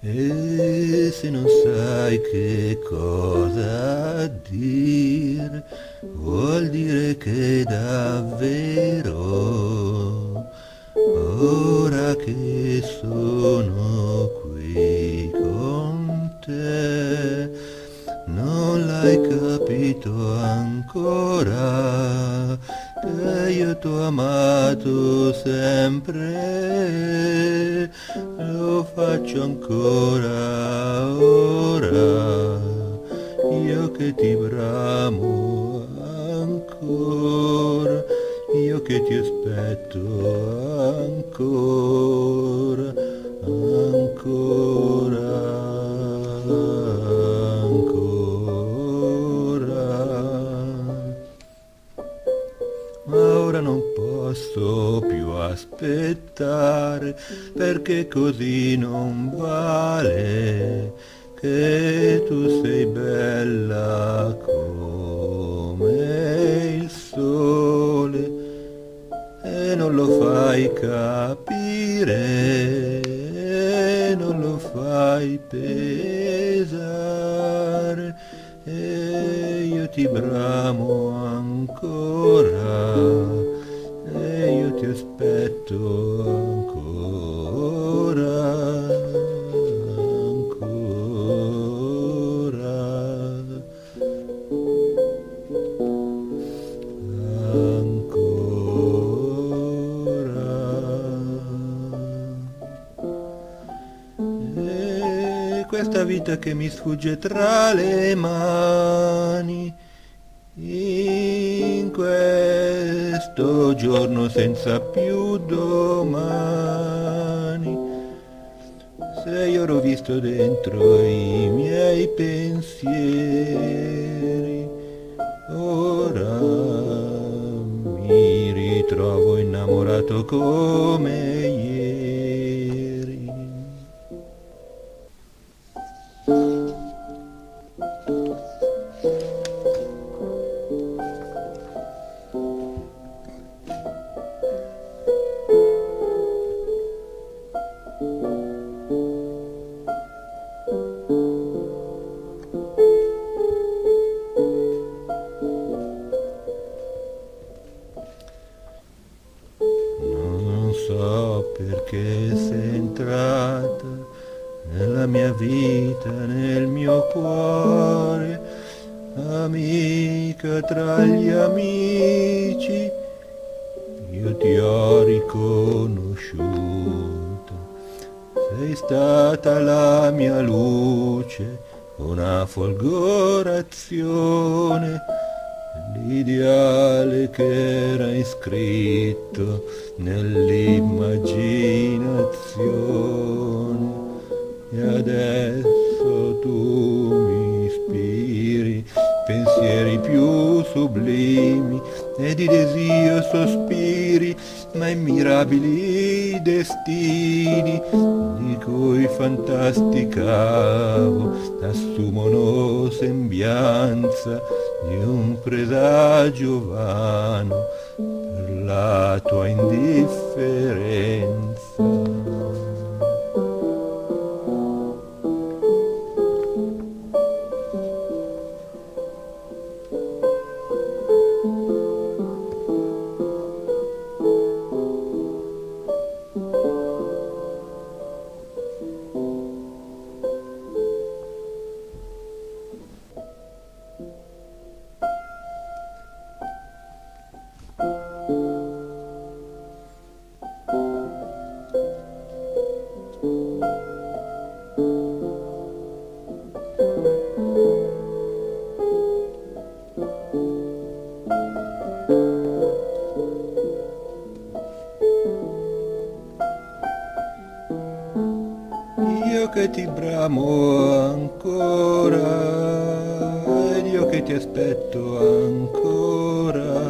E se non sai che cosa dire, vuol dire che davvero, ora che sono qui con te, non l'hai capito ancora io t'ho amato sempre. Lo faccio ancora ora. Io che ti bramo ancora. Io che ti aspetto ancora perché così non vale che tu sei bella come il sole e non lo fai capire e non lo fai pesare e io ti bramo ancora e io ti aspetto questa vita che mi sfugge tra le mani. In questo giorno senza più domani. Se io ero visto dentro i miei pensieri ora mi ritrovo innamorato come perché sei entrata nella mia vita, nel mio cuore, amica tra gli amici, io ti ho riconosciuta. Sei stata la mia luce, una folgorazione, l'ideale che era iscritto nell'immaginazione. E adesso tu mi ispiri pensieri più sublimi e di desio sospiri, ma immirabili destini fantasticavo assumono sembianza di un presagio vano per la tua indifferenza. Ti bramo ancora, ed io che ti aspetto ancora,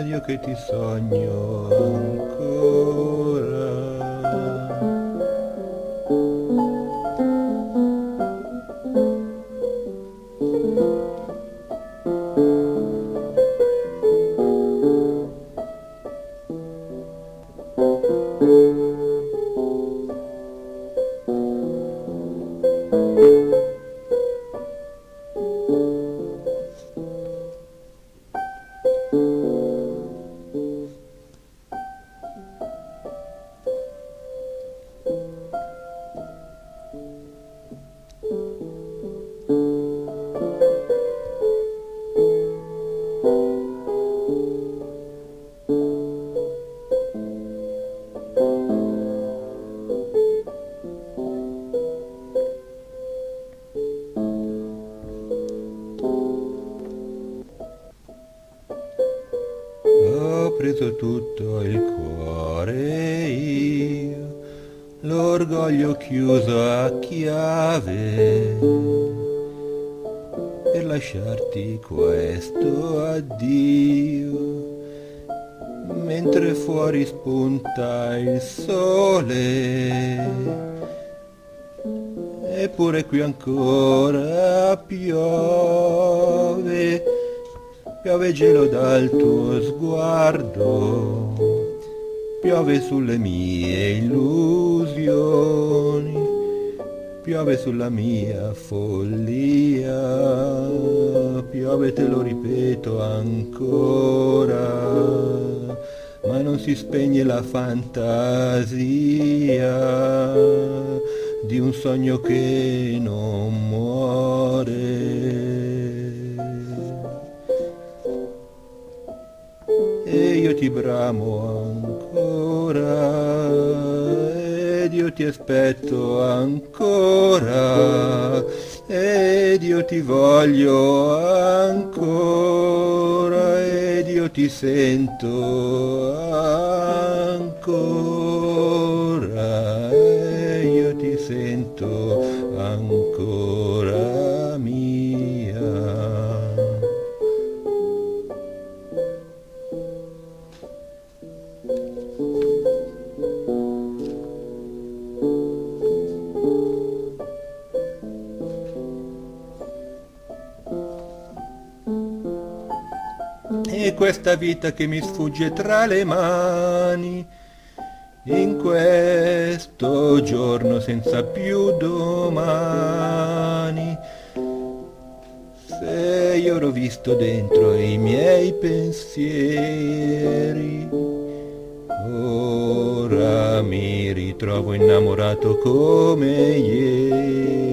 ed io che ti sogno ancora. L'orgoglio chiuso a chiave, per lasciarti questo addio mentre fuori spunta il sole. Eppure qui ancora piove, piove gelo dal tuo sguardo, piove sulle mie illusioni, piove sulla mia follia, piove te lo ripeto ancora ma non si spegne la fantasia di un sogno che non muore. E io ti bramo ancora, ed io ti aspetto ancora, ed io ti voglio ancora io ti sento questa vita che mi sfugge tra le mani, in questo giorno senza più domani, se io l'ho visto dentro i miei pensieri, ora mi ritrovo innamorato come ieri.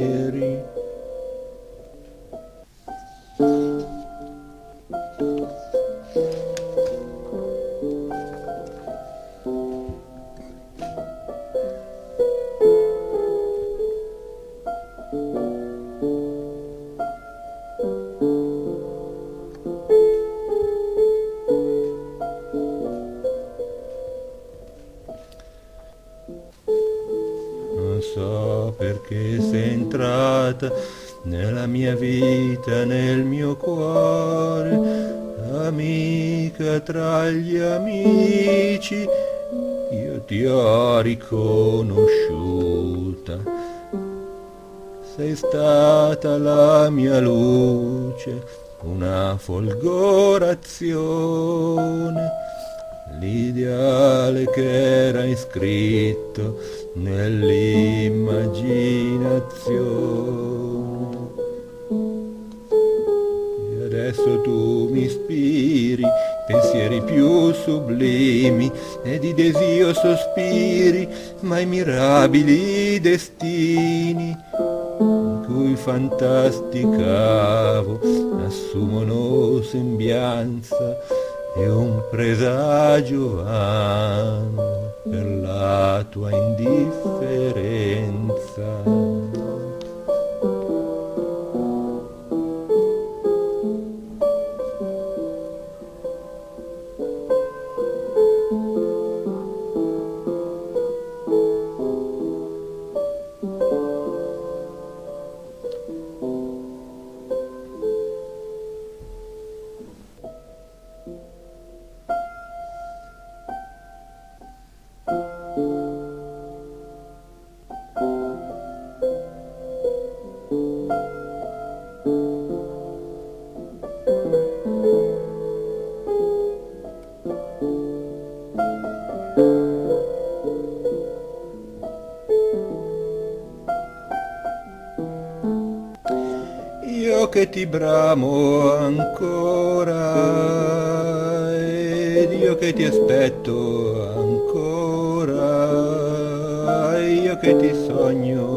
Non so perché sei entrata nella mia vita, nel mio cuore, amica tra gli amici, io ti ho riconosciuta. Sei stata la mia luce, una folgorazione, l'ideale che era iscritto nell'immaginazione. E adesso tu mi ispiri pensieri più sublimi e di desio sospiri, ma i mirabili destini in cui fantasticavo assumono sembianza e un presagio vano per la tua indifferenza. Che ti bramo ancora. Ed io che ti aspetto ancora, io che ti sogno